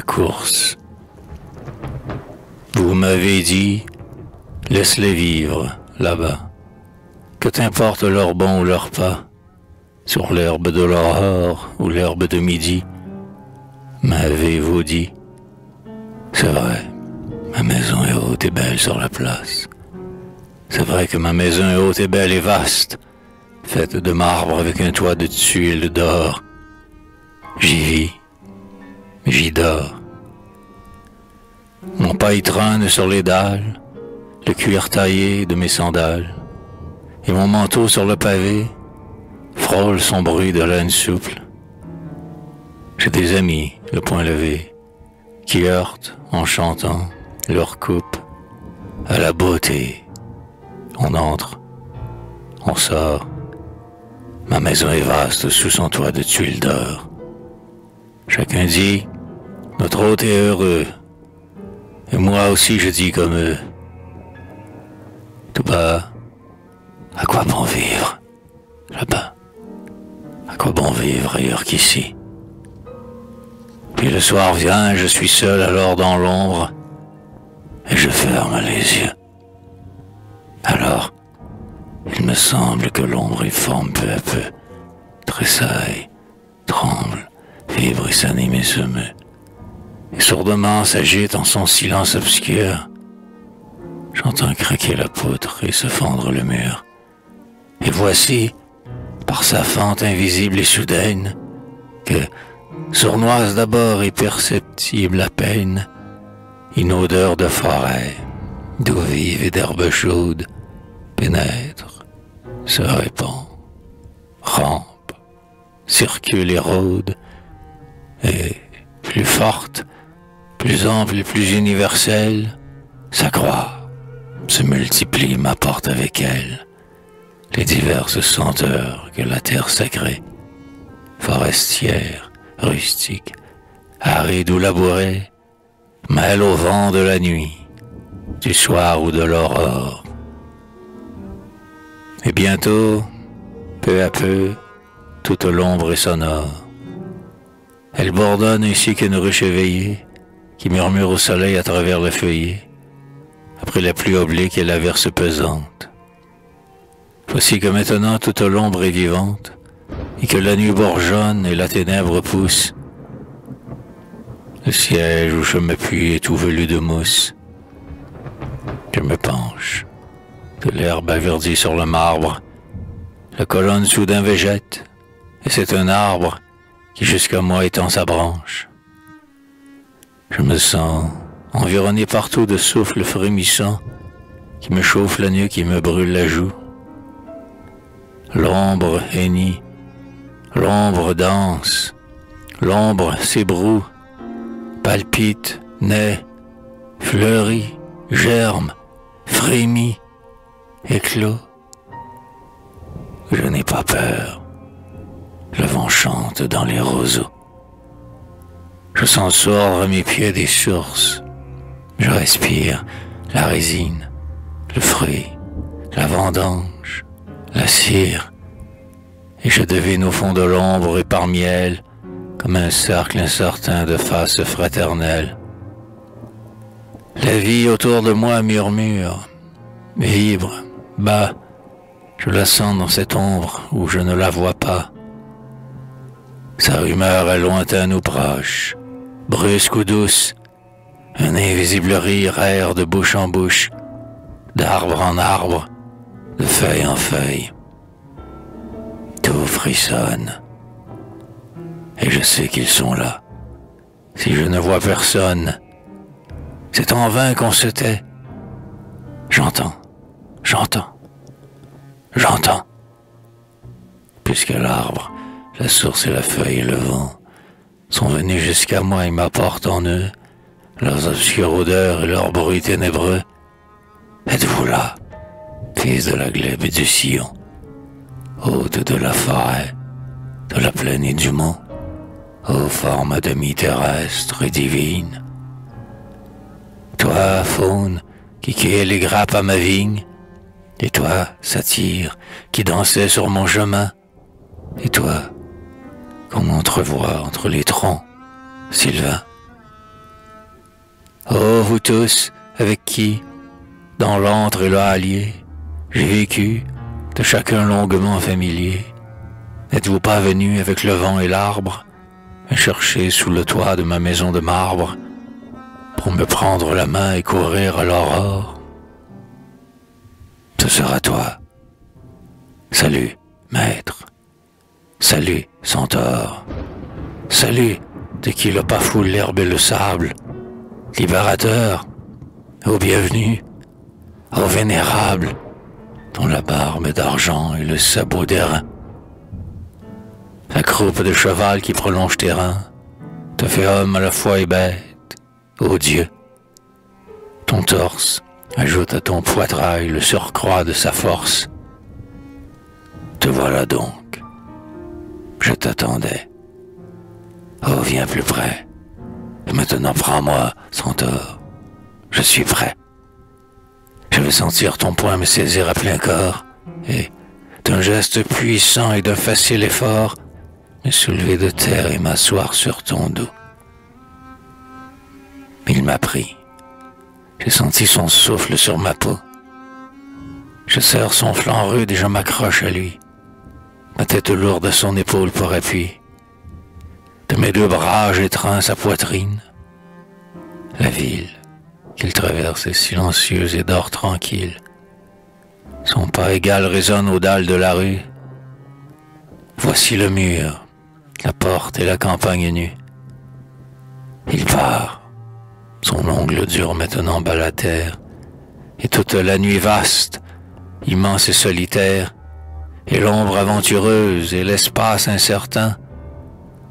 course. Vous m'avez dit, laisse-les vivre là-bas, que t'importe leur bon ou leur pas, sur l'herbe de l'aurore ou l'herbe de midi, m'avez-vous dit, c'est vrai, ma maison est haute et belle sur la place. C'est vrai que ma maison est haute et belle et vaste, faite de marbre avec un toit de tuiles d'or. J'y vis, j'y dors. Mon paille trône sur les dalles, le cuir taillé de mes sandales, et mon manteau sur le pavé frôle son bruit de laine souple. J'ai des amis, le point levé, qui heurtent en chantant leur coupe à la beauté. On entre, on sort. Ma maison est vaste sous son toit de tuiles d'or. Chacun dit, notre hôte est heureux. Et moi aussi je dis comme eux. Tout bas, à quoi bon vivre? Là-bas À quoi bon vivre ailleurs qu'ici? Puis le soir vient, je suis seul alors dans l'ombre, et je ferme les yeux. Alors, il me semble que l'ombre y forme peu à peu, tressaille, tremble, vibre et s'anime et se meut, et sourdement s'agite en son silence obscur. J'entends craquer la poutre et se fendre le mur. Et voici, par sa fente invisible et soudaine, que, sournoise d'abord et perceptible à peine, une odeur de forêt, d'eau vive et d'herbe chaude, pénètre, se répand, rampe, circule et rôde, et, plus forte, plus ample et plus universelle, s'accroît, se multiplie, m'apporte avec elle les diverses senteurs que la terre sacrée, forestière, rustique, aride ou labourée, mêle au vent de la nuit, du soir ou de l'aurore. Et bientôt, peu à peu, toute l'ombre est sonore. Elle bourdonne ainsi qu'une ruche éveillée qui murmure au soleil à travers le feuillet, après la pluie oblique et la verse pesante. Voici que maintenant toute l'ombre est vivante, et que la nuit bourgeonne et la ténèbre pousse. Le siège où je m'appuie est tout velu de mousse. Je me penche. De l'herbe averdie sur le marbre. La colonne soudain végète, et c'est un arbre qui jusqu'à moi étend sa branche. Je me sens environné partout de souffles frémissants qui me chauffent la nuque et me brûlent la joue. L'ombre hennit, l'ombre danse, l'ombre s'ébroue, palpite, naît, fleurit, germe, frémit, éclot. Je n'ai pas peur. Le vent chante dans les roseaux. Je sens sourdre à mes pieds des sources. Je respire la résine, le fruit, la vendange, la cire, et je devine au fond de l'ombre et parmi elles, comme un cercle incertain de faces fraternelles. La vie autour de moi murmure, vibre, bas, je la sens dans cette ombre où je ne la vois pas. Sa rumeur est lointaine ou proche, brusque ou douce, un invisible rire erre de bouche en bouche, d'arbre en arbre, de feuille en feuille. Tout frissonne. Et je sais qu'ils sont là. Si je ne vois personne, c'est en vain qu'on se tait. J'entends, j'entends, j'entends. Puisque l'arbre, la source et la feuille et le vent sont venus jusqu'à moi et m'apportent en eux leurs obscures odeurs et leurs bruits ténébreux. Êtes-vous là fils de la glèbe et du sillon, hôte de la forêt, de la plaine et du mont, ô forme demi-terrestre et divine. Toi, faune, qui cueillais les grappes à ma vigne, et toi, satyre, qui dansait sur mon chemin, et toi, qu'on entrevoit entre les troncs, Sylvain, Oh, vous tous, avec qui, dans l'antre et le hallier, j'ai vécu, de chacun longuement familier, n'êtes-vous pas venus avec le vent et l'arbre, me chercher sous le toit de ma maison de marbre, pour me prendre la main et courir à l'aurore? Ce sera toi. Salut, maître. Salut, centaure. Salut, de qui le pas foule l'herbe et le sable. Libérateur, ô bienvenue, ô vénérable, dont la barbe d'argent et le sabot d'airain. La croupe de cheval qui prolonge tes reins te fait homme à la fois et bête, ô Dieu. Ton torse ajoute à ton poitrail le surcroît de sa force. Te voilà donc. Je t'attendais. Oh, viens plus près. Maintenant, prends-moi, centaure. Je suis prêt. Je veux sentir ton poing me saisir à plein corps, et, d'un geste puissant et d'un facile effort, me soulever de terre et m'asseoir sur ton dos. Il m'a pris. J'ai senti son souffle sur ma peau. Je serre son flanc rude et je m'accroche à lui, ma tête lourde à son épaule pour appui. De mes deux bras, j'étreins sa poitrine. La ville qu'il traverse est silencieuse et dort tranquille. Son pas égal résonne aux dalles de la rue. Voici le mur, la porte et la campagne nue. Il part. Son ongle dur maintenant bat la terre. Et toute la nuit vaste, immense et solitaire, et l'ombre aventureuse et l'espace incertain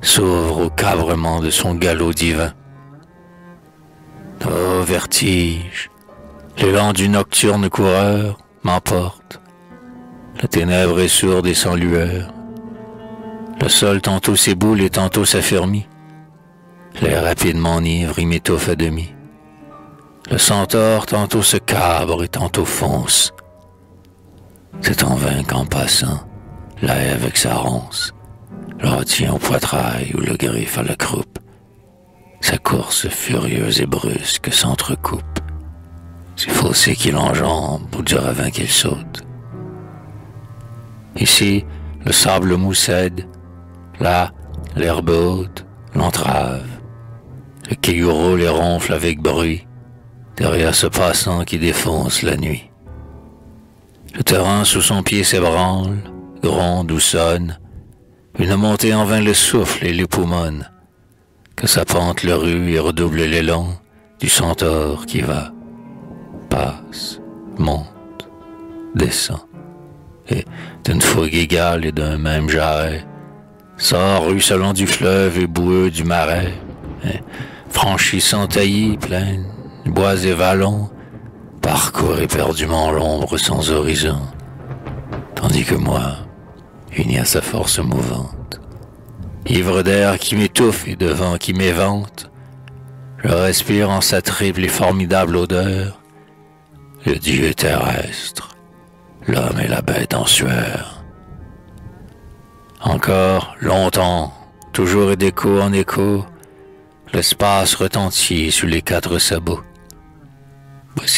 s'ouvre au cabrement de son galop divin. Oh vertige, l'élan du nocturne coureur m'emporte. La ténèbre est sourde et sans lueur. Le sol tantôt s'éboule et tantôt s'affermit. L'air rapidement enivre, il m'étouffe à demi. Le centaure tantôt se cabre et tantôt fonce. C'est en vain qu'en passant, l'air avec sa ronce, le retient au poitrail ou le griffe à la croupe. Sa course furieuse et brusque s'entrecoupe. C'est fossé qu'il enjambe ou du ravin qu'il saute. Ici, le sable mou cède, là, l'herbe haute l'entrave. Le caillou roule et ronfle avec bruit, derrière ce passant qui défonce la nuit. Le terrain sous son pied s'ébranle, gronde ou sonne, une montée en vain le souffle et l'époumonne, que sa pente le rue et redouble l'élan du centaure qui va, passe, monte, descend, et d'une fougue égale et d'un même jarret, sort ruisselant du fleuve et boueux du marais, franchissant taillis, plaines, bois et vallons, parcourt éperdument l'ombre sans horizon, tandis que moi, uni à sa force mouvante. Ivre d'air qui m'étouffe et de vent qui m'évente, je respire en sa triple et formidable odeur le Dieu terrestre, l'homme et la bête en sueur. Encore longtemps, toujours et d'écho en écho, l'espace retentit sous les quatre sabots.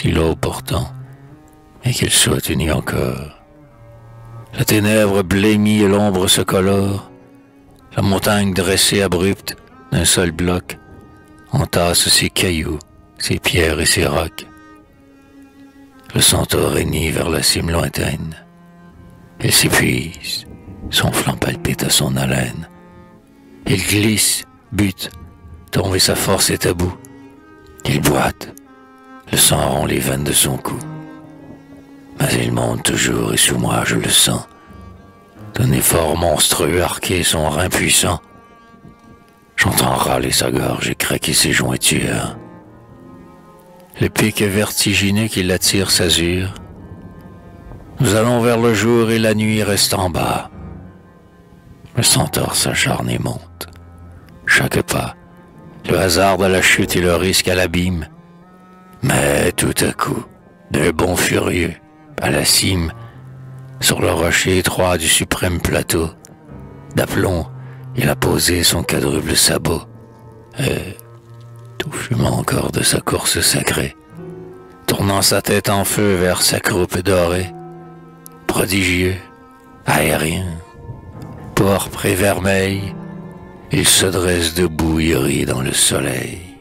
Voici l'eau pourtant, et qu'il soit uni encore. La ténèbre blêmit et l'ombre se colore. La montagne dressée abrupte d'un seul bloc entasse ses cailloux, ses pierres et ses rocs. Le centaure hennit vers la cime lointaine. Il s'épuise, son flanc palpite à son haleine. Il glisse, bute, tombe et sa force est à bout. Il boite, le sang rend les veines de son cou. Mais il monte toujours et sous moi je le sens. D'un effort monstrueux arqué son rein puissant. J'entends râler sa gorge et craquer ses jointures. Le pic vertigineux qui l'attire s'azure. Nous allons vers le jour et la nuit reste en bas. Le centaure s'acharne et monte. Chaque pas, le hasard de la chute et le risque à l'abîme. Mais tout à coup, d'un bond furieux, à la cime, sur le rocher étroit du suprême plateau, d'aplomb, il a posé son quadruple sabot. Et tout fumant encore de sa course sacrée, tournant sa tête en feu vers sa croupe dorée, prodigieux, aérien, pourpre et vermeil, il se dresse debout, rit dans le soleil.